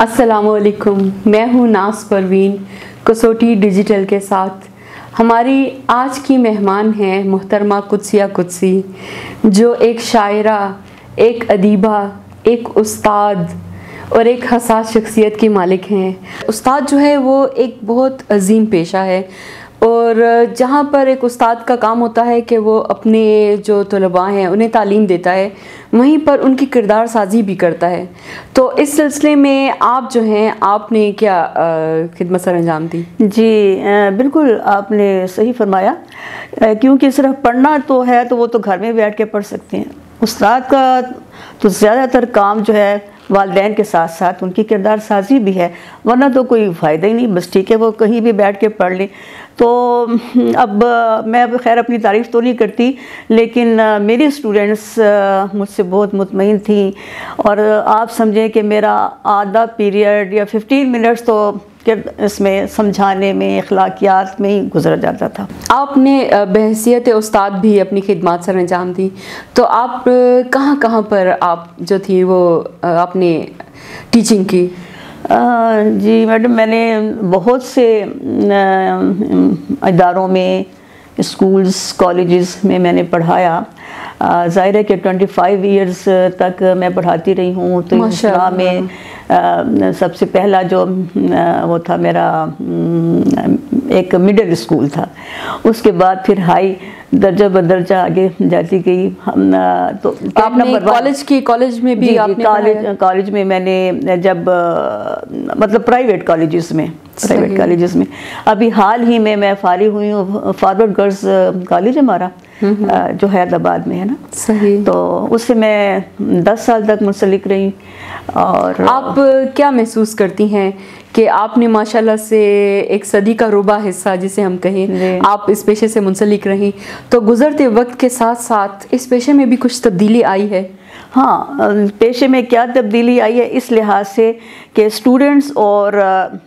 असलकुम मैं हूँ नास परवीन, कसोटी डिजिटल के साथ। हमारी आज की मेहमान हैं मोहतरमा कुदसिया कुदसी, जो एक शायरा, एक अदीबा, एक उस्ताद और एक हसास शख्सियत के मालिक हैं। उस्ताद जो है वो एक बहुत अजीम पेशा है। और जहाँ पर एक उस्ताद का काम होता है कि वो अपने जो तलबा हैं उन्हें तालीम देता है वहीं पर उनकी किरदार साजी भी करता है। तो इस सिलसिले में आप जो हैं आपने क्या खिदमत सर अंजाम दी? जी आ, बिल्कुल आपने सही फरमाया। क्योंकि सिर्फ़ पढ़ना तो है तो वो तो घर में बैठ के पढ़ सकते हैं। उस्ताद का तो ज़्यादातर काम जो है वालदेन के साथ साथ उनकी किरदार साजी भी है, वरना तो कोई फ़ायदा ही नहीं। बस ठीक है, वो कहीं भी बैठ के पढ़ लें। तो अब मैं अब खैर अपनी तारीफ़ तो नहीं करती, लेकिन मेरी स्टूडेंट्स मुझसे बहुत मुतमिन थी। और आप समझें कि मेरा आधा पीरियड या 15 मिनट्स तो इसमें समझाने में अखलाकियात में ही गुजर जाता था। आपने बहसीत उस्ताद भी अपनी खिदमत सर अंजाम दी। तो आप कहाँ कहाँ पर आप जो थी वो आपने टीचिंग की? आ, जी मैडम मैंने बहुत से इदारों में स्कूल्स कॉलेजेस में मैंने पढ़ाया। ज़ाहिर है कि 25 इयर्स तक मैं पढ़ाती रही हूँ। तो इस्लाम में सबसे पहला जो वो था मेरा एक मिडिल स्कूल था। उसके बाद फिर हाई दर्जा बदर्जा आगे जाती गई। हम तो आपने कॉलेज की कॉलेज में भी जी, आपने कॉलेज कॉलेज में मैंने जब मतलब प्राइवेट कॉलेजेस में प्राइवेट कॉलेजेस में। अभी हाल ही में मैं फारी हुई हूँ फॉरवर्ड गर्ल्स कॉलेज हमारा जो हैदराबाद में है ना। सही। तो उससे मैं दस साल तक मुंसलिक रही और आप क्या महसूस करती हैं कि आपने माशाल्लाह से एक सदी का रुबा हिस्सा जिसे हम कहें आप इस पेशे से मुंसलिक रहीं। तो गुजरते वक्त के साथ साथ इस पेशे में भी कुछ तब्दीली आई है? हाँ पेशे में क्या तब्दीली आई है इस लिहाज से कि स्टूडेंट्स और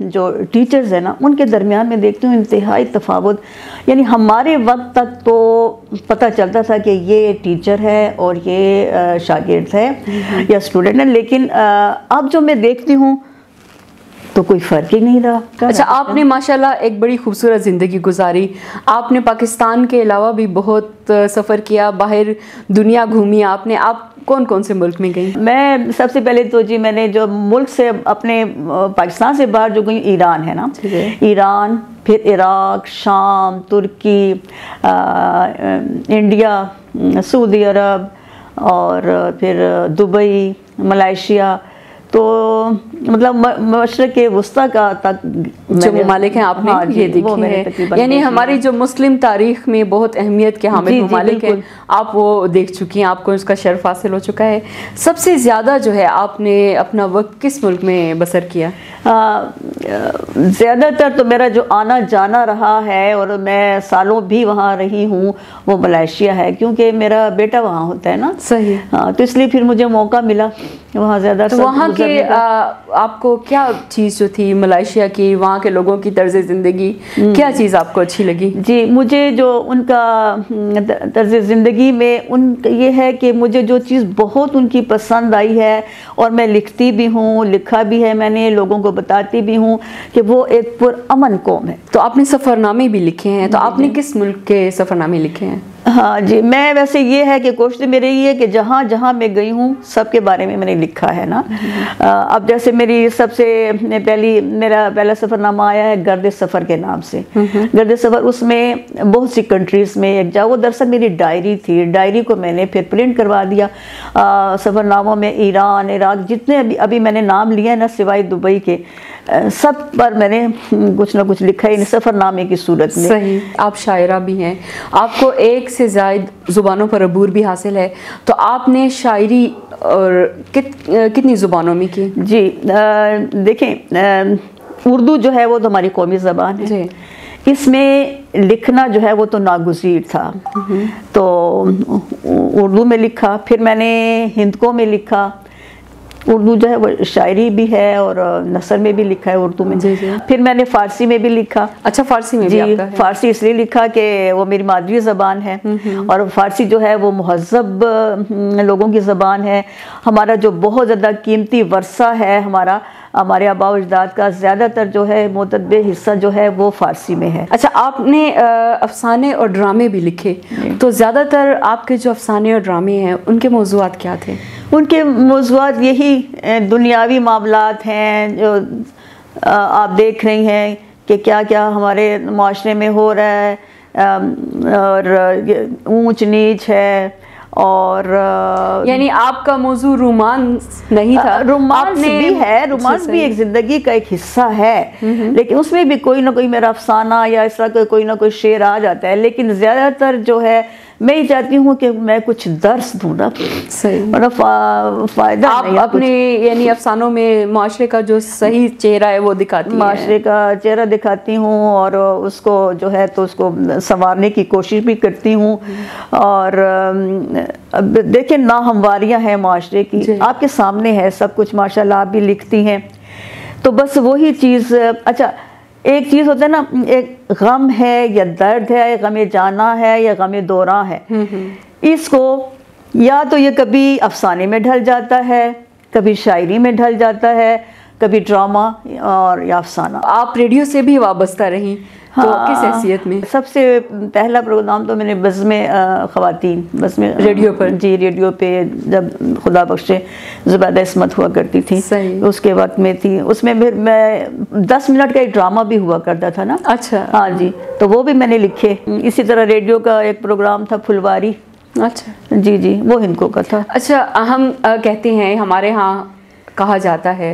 जो टीचर्स हैं ना उनके दरमियान में देखती हूँ इंतहाई तफावत। यानी हमारे वक्त तक तो पता चलता था कि ये टीचर है और ये शागिर्द है या स्टूडेंट है लेकिन अब जो मैं देखती हूँ तो कोई फ़र्क ही नहीं रहा। अच्छा आपने माशाल्लाह एक बड़ी खूबसूरत ज़िंदगी गुजारी। आपने पाकिस्तान के अलावा भी बहुत सफ़र किया बाहर दुनिया घूमी आपने। आप कौन कौन से मुल्क में गई? मैं सबसे पहले तो जी मैंने जो मुल्क से अपने पाकिस्तान से बाहर जो गई ईरान है ना? ईरान फिर इराक शाम तुर्की आ, इंडिया सऊदी अरब और फिर दुबई मलेशिया तो मतलब मशरक वस्ती का तक जो ममालिक हैं आपने हाँ, ये देखे हैं। यानी हमारी जो मुस्लिम तारीख में बहुत अहमियत के हामिद ममालिक हैं आप वो देख चुकी हैं आपको उसका शर्फ हासिल हो चुका है। सबसे ज़्यादा जो है आपने अपना वक्त किस मुल्क में बसर किया? ज़्यादातर तो मेरा जो आना जाना रहा है और मैं सालों भी वहाँ रही हूँ वो मलेशिया है क्योंकि मेरा बेटा वहाँ होता है ना। सही। हाँ तो इसलिए फिर मुझे मौका मिला। वहाँ ज़्यादा तो वहाँ के आ, आपको क्या चीज़ जो थी मलेशिया की वहाँ के लोगों की तर्ज ज़िंदगी हम्म। क्या चीज़ आपको अच्छी लगी? जी मुझे जो उनका तर्ज ज़िंदगी में उन ये है कि मुझे जो चीज़ बहुत उनकी पसंद आई है और मैं लिखती भी हूँ लिखा भी है मैंने लोगों को बताती भी हूँ कि वो एक पुरअमन कौम है। तो आपने सफ़रनामे भी लिखे हैं तो आपने किस मुल्क के सफ़रनामे लिखे हैं? हाँ जी मैं वैसे ये है कि कोशिश मेरी ये है कि जहाँ जहाँ मैं गई हूँ सबके बारे में मैंने लिखा है ना। आ, अब जैसे मेरी सबसे पहली मेरा पहला सफ़रनामा आया है गर्द सफ़र के नाम से। गर्द सफ़र उसमें बहुत सी कंट्रीज़ में एक जाओ वो दरअसल मेरी डायरी थी। डायरी को मैंने फिर प्रिंट करवा दिया। सफ़रनामों में ईरान इराक जितने अभी अभी मैंने नाम लिए हैं ना सिवाय दुबई के सब पर मैंने कुछ ना कुछ लिखा है इन सफ़रनामे की सूरत में। सही। आप शायरा भी हैं। आपको एक से ज़ायद ज़ुबानों पर अबूर भी हासिल है। तो आपने शायरी और कित, कितनी ज़ुबानों में की? जी देखें उर्दू जो है वो तो हमारी कौमी ज़बान है। इसमें लिखना जो है वो तो नागुजीर था। हम्म। तो उर्दू में लिखा फिर मैंने हिंदकों में लिखा उर्दू जो है वो शायरी भी है और नसर में भी लिखा है उर्दू में। जी जी। फिर मैंने फ़ारसी में भी लिखा। अच्छा फ़ारसी में जी भी फ़ारसी इसलिए लिखा कि वो मेरी मादरी ज़बान है। हम्म, हम्म। और फ़ारसी जो है वो महजब लोगों की ज़बान है। हमारा जो बहुत ज़्यादा कीमती वर्षा है हमारा हमारे आबा अजदाद का ज़्यादातर जो है मोतद हिस्सा जो है वो फ़ारसी में है। अच्छा आपने अफसाने और ड्रामे भी लिखे। तो ज़्यादातर आपके जो अफसाने और ड्रामे हैं उनके मौजूद क्या थे? उनके मौजूद यही दुनियावी मामला हैं जो आप देख रही हैं कि क्या क्या हमारे माशरे में हो रहा है और ऊंच नीच है और यानी आपका मौजू रोमांस नहीं था। रोमांस भी है रोमांस भी एक ज़िंदगी का एक हिस्सा है लेकिन उसमें भी कोई ना कोई मेरा अफसाना या इस तरह का कोई ना कोई शेर आ जाता है लेकिन ज़्यादातर जो है मैं ही चाहती हूँ कि मैं कुछ दर्श दूँ ना। सही। मतलब फा, फ़ायदा आप अपने यानी अफसानों में माशरे का जो सही चेहरा है वो दिखाती माशरे का चेहरा दिखाती हूँ और उसको जो है तो उसको संवारने की कोशिश भी करती हूँ। और देखिए ना हमवारियाँ हैं माशरे की। आपके सामने है सब कुछ माशाल्लाह आप भी लिखती हैं। तो बस वही चीज़ अच्छा एक चीज़ होता है ना एक गम है या दर्द है गम जाना है या गम दौरा है हम्म, हम्म। इसको या तो ये कभी अफसाने में ढल जाता है कभी शायरी में ढल जाता है कभी ड्रामा और या अफसाना। आप रेडियो से भी वाबस्ता रहीं तो हाँ, किस हैसियत में? सबसे पहला प्रोग्राम तो मैंने बज़ में ख़वातीन बज़ में रेडियो पर? जी रेडियो पे जब खुदा बख्शे ज़ुबैदा इसमत हुआ करती थी। सही। उसके वक्त में थी। उसमें फिर मैं दस मिनट का एक ड्रामा भी हुआ करता था ना? अच्छा। हाँ जी तो वो भी मैंने लिखे। इसी तरह रेडियो का एक प्रोग्राम था फुलवारी। अच्छा। जी जी वो हिंदको का था। अच्छा हम कहते हैं हमारे यहाँ कहा जाता है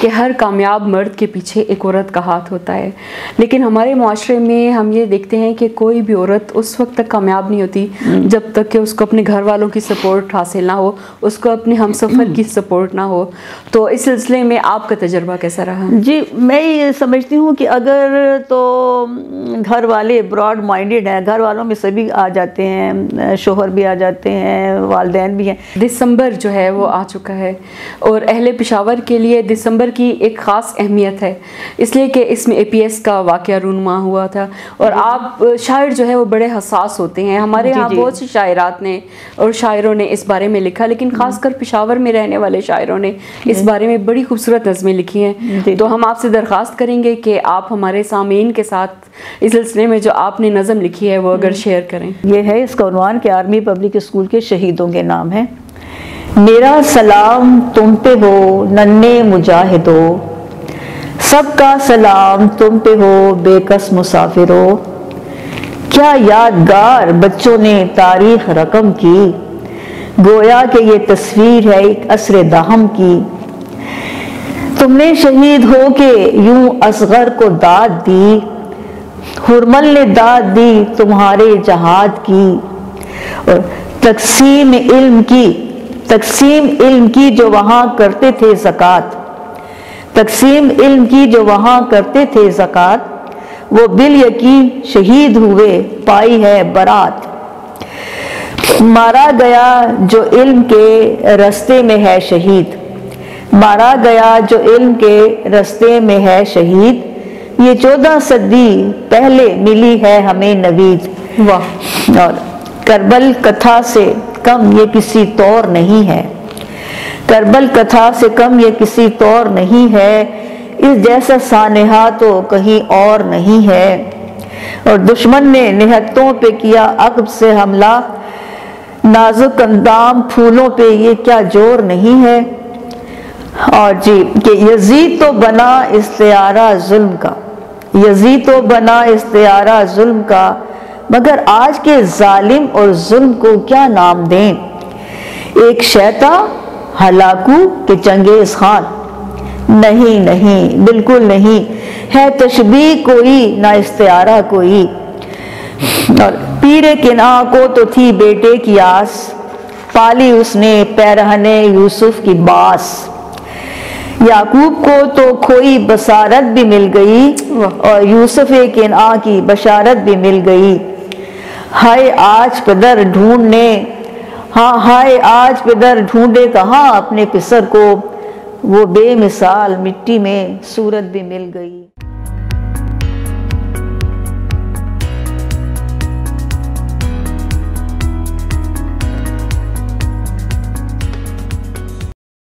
कि हर कामयाब मर्द के पीछे एक औरत का हाथ होता है। लेकिन हमारे माशरे में हम ये देखते हैं कि कोई भी औरत उस वक्त तक कामयाब नहीं होती जब तक कि उसको अपने घर वालों की सपोर्ट हासिल ना हो उसको अपने हम सफ़र की सपोर्ट ना हो। तो इस सिलसिले में आपका तजर्बा कैसा रहा? जी मैं ये समझती हूँ कि अगर तो घर वाले ब्रॉड माइंडेड हैं घर वालों में सभी आ जाते हैं शोहर भी आ जाते हैं वालदेन भी हैं। दिसंबर जो है वो आ चुका है और अहले पिशावर के लिए दिसंबर की एक ख़ास अहमियत है। इसलिए कि इसमें एपीएस का वाक़ रूनमा हुआ था। और आप शायर जो है वो बड़े हसास होते हैं। हमारे यहाँ बहुत सी शायरात ने और शायरों ने इस बारे में लिखा लेकिन। ख़ासकर पिशावर में रहने वाले शायरों ने इस बारे में बड़ी खूबसूरत नज़में लिखी हैं। तो हम आपसे दरख्वास्त करेंगे कि आप हमारे सामीन के साथ इस सिलसिले में जो आपने नज़म लिखी है वो अगर शेयर। करें। यह है इसका उनवान के आर्मी पब्लिक स्कूल के शहीदों के नाम है। मेरा सलाम तुम पे हो, नन्हे मुजाहिदो। सबका सलाम तुम पे हो, बेकस मुसाफिरो। क्या यादगार बच्चों ने तारीख रकम की? गोया के ये तस्वीर है एक असर दहम की। तुमने शहीद हो के यूँ असगर को दाद दी। हुरमल ने दाद दी तुम्हारे जहाद की। और तकसीम इल्म की तकसीम इल्म की जो वहाँ करते थे ज़क़़त तकसीम इल्म की जो वहाँ करते थे ज़क़़त वो बिल यकीन शहीद हुए पाई है बरात। मारा गया जो इल्म के रस्ते में है शहीद मारा गया जो इल्म के रस्ते में है शहीद ये चौदह सदी पहले मिली है हमें नवीद। वाह। और करबल कथा से कम ये किसी तौर नहीं है। करबल कथा से कम ये किसी तौर नहीं है। इस जैसा सानहा तो कहीं और नहीं है। और दुश्मन ने निहत्तों पे किया अकब से हमला। नाजुक अंदाम फूलों पे ये क्या ज़ोर नहीं है। और जी, कि यजीद तो बना इस्तारा जुल्म का। यजीद तो बना इस्तारा जुल्म का। मगर आज के जालिम और जुल्म को क्या नाम दें? एक शैता हलाकू के चंगेज खान। नहीं नहीं बिल्कुल नहीं। है तशबी कोई ना इस्तारा कोई। और पीरे किना को तो थी बेटे की आस। पाली उसने पैरहने यूसुफ की बास। याकूब को तो खोई बसारत भी मिल गई और यूसुफ किना की बशारत भी मिल गई। हाय, आज पिदर ढूँढने। हाँ हाय, आज पिदर ढूंढे कहाँ अपने पिसर को। वो बेमिसाल मिट्टी में सूरत भी मिल गई।